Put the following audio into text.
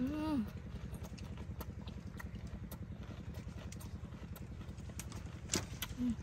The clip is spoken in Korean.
음. 음.